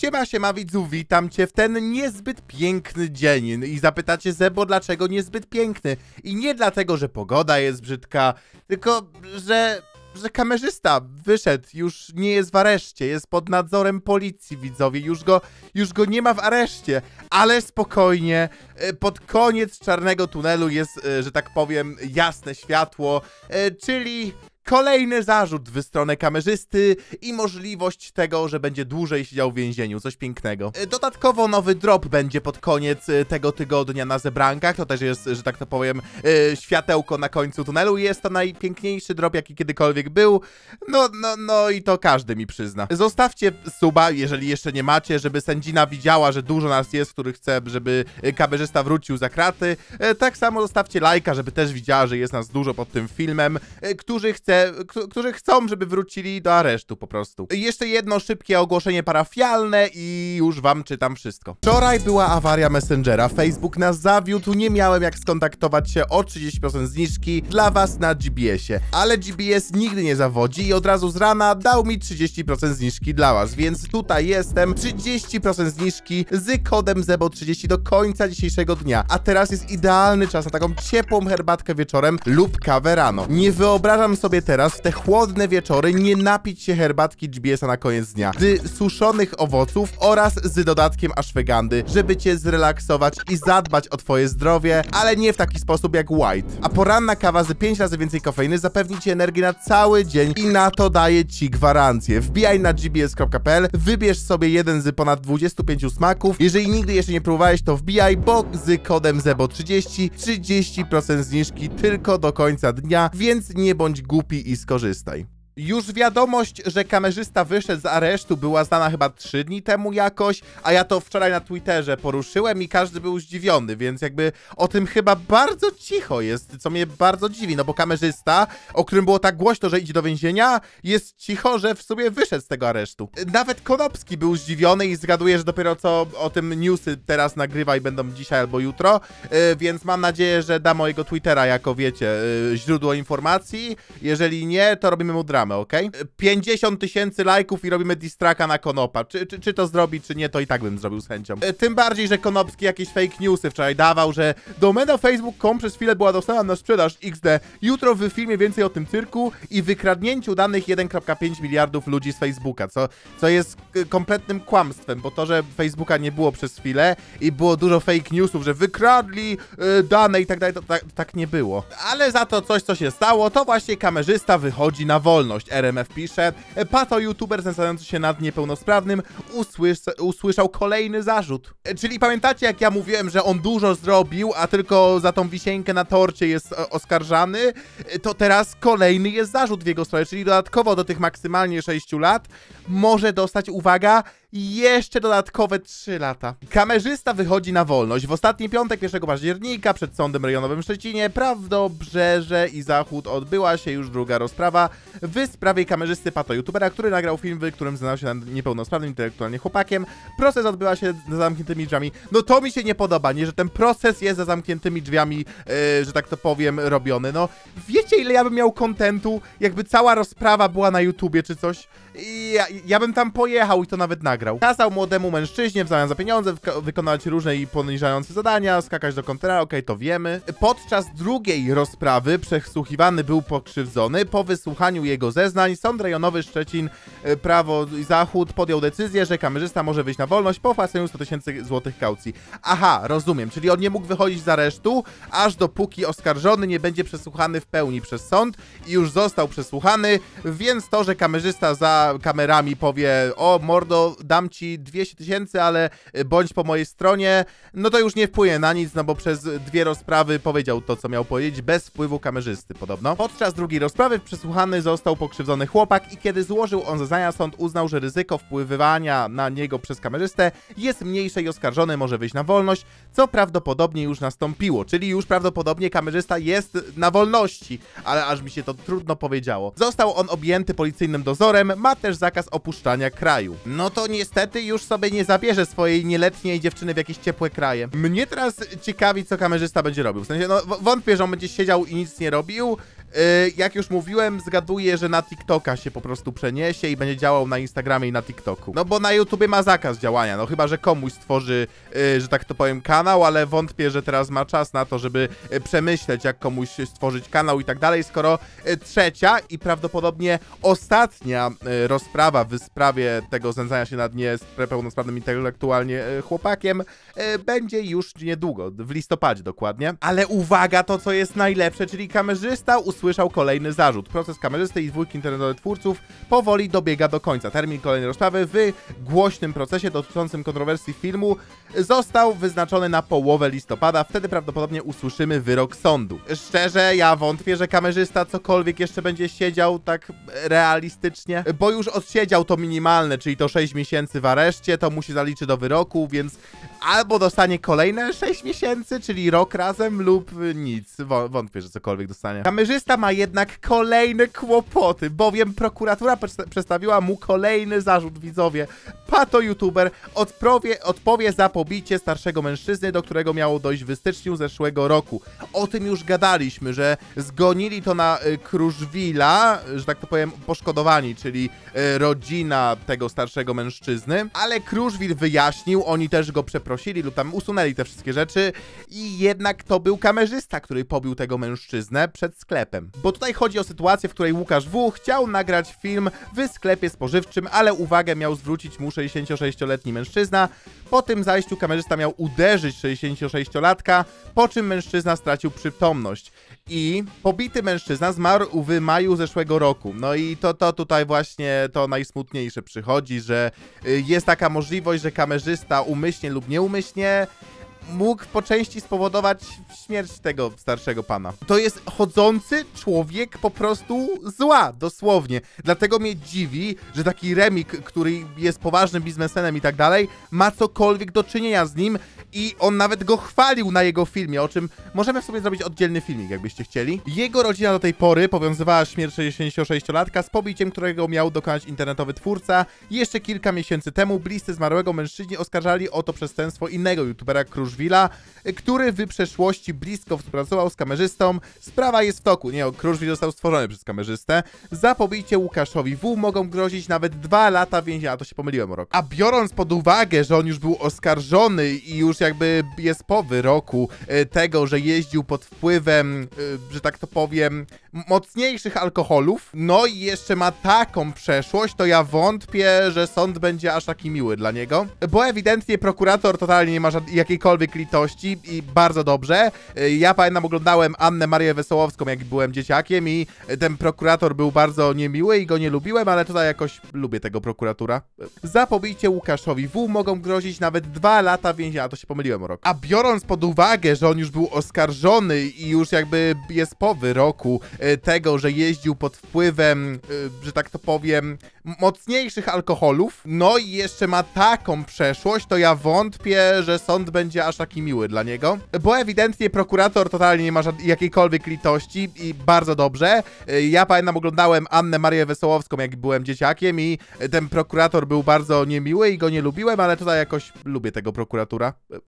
Siema, siema widzu, witam cię w ten niezbyt piękny dzień i zapytacie Zebo, dlaczego niezbyt piękny? I nie dlatego, że pogoda jest brzydka, tylko, że że kamerzysta wyszedł, już nie jest w areszcie, jest pod nadzorem policji, widzowie, już go, już go nie ma w areszcie, ale spokojnie, e, pod koniec czarnego tunelu jest, e, że tak powiem, jasne światło, e, czyli Kolejny zarzut w stronę kamerzysty i możliwość tego, że będzie dłużej siedział w więzieniu. Coś pięknego. E, Dodatkowo nowy drop będzie pod koniec e, tego tygodnia na zebrankach. To też jest, że tak to powiem, e, światełko na końcu tunelu. Jest to najpiękniejszy drop, jaki kiedykolwiek był. No, no, no i to każdy mi przyzna. Zostawcie suba, jeżeli jeszcze nie macie, żeby sędzina widziała, że dużo nas jest, który chce, żeby kamerzysta wrócił za kraty. Tak samo zostawcie lajka, żeby też widziała, że jest nas dużo pod tym filmem, którzy chce, którzy chcą, żeby wrócili do aresztu po prostu. Jeszcze jedno szybkie ogłoszenie parafialne i już wam czytam wszystko. Wczoraj była awaria Messengera, Facebook nas zawiódł, nie miałem jak skontaktować się o 30% zniżki dla was na GBS-ie, ale GBS nigdy nie zawodzi i od razu z rana dał mi 30% zniżki dla was, więc tutaj jestem, 30% zniżki z kodem ZEBO30 do końca dzisiejszego dnia, a teraz jest idealny czas na taką ciepłą herbatkę wieczorem lub kawę rano. Nie wyobrażam sobie teraz w te chłodne wieczory nie napić się herbatki GBS-a na koniec dnia, z suszonych owoców oraz z dodatkiem ashwegandy, żeby cię zrelaksować i zadbać o twoje zdrowie, ale nie w taki sposób jak white. A poranna kawa z 5 razy więcej kofeiny zapewni ci energię na cały dzień i na to daje ci gwarancję. Wbijaj na gbs.pl, wybierz sobie jeden z ponad 25 smaków. Jeżeli nigdy jeszcze nie próbowałeś, to wbijaj, bo z kodem ZEBO30 30% zniżki tylko do końca dnia, więc nie bądź głupi i skorzystaj. Już wiadomość, że kamerzysta wyszedł z aresztu była znana chyba 3 dni temu jakoś, a ja to wczoraj na Twitterze poruszyłem i każdy był zdziwiony, więc jakby o tym chyba bardzo cicho jest, co mnie bardzo dziwi, no bo kamerzysta, o którym było tak głośno, że idzie do więzienia, jest cicho, że w sumie wyszedł z tego aresztu. Nawet Konopski był zdziwiony i zgaduję, że dopiero co o tym newsy teraz nagrywa i będą dzisiaj albo jutro, yy, więc mam nadzieję, że da mojego Twittera jako, wiecie, yy, źródło informacji. Jeżeli nie, to robimy mu dramę, okej? 50 tysięcy lajków i robimy distraka na Konopa. Czy, czy, czy to zrobi, czy nie, to i tak bym zrobił z chęcią. Yy, Tym bardziej, że Konopski jakieś fake newsy wczoraj dawał, że domena facebook.com przez chwilę była dostępna na sprzedaż XD. Jutro w filmie więcej o tym cyrku i wykradnięciu danych 1,5 miliardów ludzi z Facebooka, co, co jest k- kompletnym kłamstwem, bo to, że Facebooka nie było przez chwilę i było dużo fake newsów, że wykradli y, dane i tak dalej, to tak, tak nie było. Ale za to coś, co się stało, to właśnie kamerzysta wychodzi na wolność. RMF pisze, pato youtuber znęcający się nad niepełnosprawnym usłys usłyszał kolejny zarzut. E, Czyli pamiętacie, jak ja mówiłem, że on dużo zrobił, a tylko za tą wisienkę na torcie jest e, oskarżany? E, To teraz kolejny jest zarzut w jego stronie, czyli dodatkowo do tych maksymalnie 6 lat może dostać, uwaga, jeszcze dodatkowe 3 lata. Kamerzysta wychodzi na wolność. W ostatni piątek 1 października przed sądem rejonowym w Szczecinie, Prawdobrzeże i Zachód odbyła się już druga rozprawa w sprawie kamerzysty pato youtubera, który nagrał film, w którym znał się niepełnosprawnym intelektualnie chłopakiem. Proces odbyła się za zamkniętymi drzwiami. No to mi się nie podoba, nie, że ten proces jest za zamkniętymi drzwiami, e, że tak to powiem, robiony. No, wiecie ile ja bym miał kontentu, jakby cała rozprawa była na YouTubie czy coś? I ja, ja bym tam pojechał i to nawet nagrał. Kazał młodemu mężczyźnie w zamian za pieniądze wyko- wykonać różne i poniżające zadania, skakać do komputera, okej, to wiemy. Podczas drugiej rozprawy przesłuchiwany był pokrzywdzony. Po wysłuchaniu jego zeznań Sąd Rejonowy Szczecin, e, Prawo i Zachód podjął decyzję, że kamerzysta może wyjść na wolność po wpłaceniu 100 tysięcy złotych kaucji. Aha, rozumiem, czyli on nie mógł wychodzić z aresztu, aż dopóki oskarżony nie będzie przesłuchany w pełni przez sąd i już został przesłuchany, więc to, że kamerzysta za kamerami powie, o mordo, dam ci 200 tysięcy, ale y, bądź po mojej stronie, no to już nie wpłynie na nic, no bo przez dwie rozprawy powiedział to, co miał powiedzieć, bez wpływu kamerzysty podobno. Podczas drugiej rozprawy przesłuchany został pokrzywdzony chłopak i kiedy złożył on zeznania, sąd uznał, że ryzyko wpływania na niego przez kamerzystę jest mniejsze i oskarżony może wyjść na wolność, co prawdopodobnie już nastąpiło, czyli już prawdopodobnie kamerzysta jest na wolności, ale aż mi się to trudno powiedziało. Został on objęty policyjnym dozorem, ma też zakaz opuszczania kraju. No to niestety już sobie nie zabierze swojej nieletniej dziewczyny w jakieś ciepłe kraje. Mnie teraz ciekawi, co kamerzysta będzie robił. W sensie, no wątpię, że on będzie siedział i nic nie robił, jak już mówiłem, zgaduję, że na TikToka się po prostu przeniesie i będzie działał na Instagramie i na TikToku. No bo na YouTubie ma zakaz działania, no chyba, że komuś stworzy, y, że tak to powiem, kanał, ale wątpię, że teraz ma czas na to, żeby y, przemyśleć, jak komuś stworzyć kanał i tak dalej, skoro y, trzecia i prawdopodobnie ostatnia y, rozprawa w sprawie tego znęcania się nad niepełnosprawnym intelektualnie y, chłopakiem y, będzie już niedługo, w listopadzie dokładnie. Ale uwaga, to co jest najlepsze, czyli kamerzysta usłyszał kolejny zarzut. Proces kamerzysty i dwójki internetowych twórców powoli dobiega do końca. Termin kolejnej rozprawy w głośnym procesie dotyczącym kontrowersji filmu został wyznaczony na połowę listopada. Wtedy prawdopodobnie usłyszymy wyrok sądu. Szczerze, ja wątpię, że kamerzysta cokolwiek jeszcze będzie siedział tak realistycznie, bo już odsiedział to minimalne, czyli to 6 miesięcy w areszcie, to musi zaliczyć do wyroku, więc albo dostanie kolejne 6 miesięcy, czyli rok razem, lub nic. Wą- Wątpię, że cokolwiek dostanie. Kamerzysta ma jednak kolejne kłopoty, bowiem prokuratura przedsta- przedstawiła mu kolejny zarzut, widzowie. Pato youtuber odpowie, odpowie za pobicie starszego mężczyzny, do którego miało dojść w styczniu zeszłego roku. O tym już gadaliśmy, że zgonili to na y, że tak to powiem, poszkodowani, czyli y, rodzina tego starszego mężczyzny, ale Kruszwil wyjaśnił, oni też go przeprosili lub tam usunęli te wszystkie rzeczy i jednak to był kamerzysta, który pobił tego mężczyznę przed sklepem. Bo tutaj chodzi o sytuację, w której Łukasz W. chciał nagrać film w sklepie spożywczym, ale uwagę miał zwrócić mu 66-letni mężczyzna. Po tym zajściu kamerzysta miał uderzyć 66-latka, po czym mężczyzna stracił przytomność. I pobity mężczyzna zmarł w maju zeszłego roku. No i to, to tutaj właśnie to najsmutniejsze przychodzi, że y, jest taka możliwość, że kamerzysta umyślnie lub nieumyślnie mógł po części spowodować śmierć tego starszego pana. To jest chodzący człowiek po prostu zła, dosłownie. Dlatego mnie dziwi, że taki remik, który jest poważnym biznesmenem i tak dalej, ma cokolwiek do czynienia z nim i on nawet go chwalił na jego filmie, o czym możemy w sobie zrobić oddzielny filmik, jakbyście chcieli. Jego rodzina do tej pory powiązywała śmierć 66-latka z pobiciem, którego miał dokonać internetowy twórca. Jeszcze kilka miesięcy temu bliscy zmarłego mężczyźni oskarżali o to przestępstwo innego youtubera Kruszwila, który w przeszłości blisko współpracował z kamerzystą. Sprawa jest w toku. Nie, Kruszwil został stworzony przez kamerzystę. Za pobicie Łukaszowi W mogą grozić nawet dwa lata więzienia. To się pomyliłem o rok. A biorąc pod uwagę, że on już był oskarżony i już jakby jest po wyroku e, tego, że jeździł pod wpływem, e, że tak to powiem, mocniejszych alkoholów, no i jeszcze ma taką przeszłość, to ja wątpię, że sąd będzie aż taki miły dla niego, bo ewidentnie prokurator totalnie nie ma żad- jakiejkolwiek litości i bardzo dobrze. E, Ja pamiętam, oglądałem Annę Marię Wesołowską, jak byłem dzieciakiem i ten prokurator był bardzo niemiły i go nie lubiłem, ale tutaj jakoś lubię tego prokuratura. Za pobicie Łukaszowi W mogą grozić nawet dwa lata więzienia, to się pomyliłem o rok. A biorąc pod uwagę, że on już był oskarżony i już jakby jest po wyroku e, tego, że jeździł pod wpływem, e, że tak to powiem, mocniejszych alkoholów, no i jeszcze ma taką przeszłość, to ja wątpię, że sąd będzie aż taki miły dla niego, bo ewidentnie prokurator totalnie nie ma jakiejkolwiek litości i bardzo dobrze. E, Ja pamiętam, oglądałem Annę Marię Wesołowską, jak byłem dzieciakiem i ten prokurator był bardzo niemiły i go nie lubiłem, ale tutaj jakoś lubię tego prokuratura.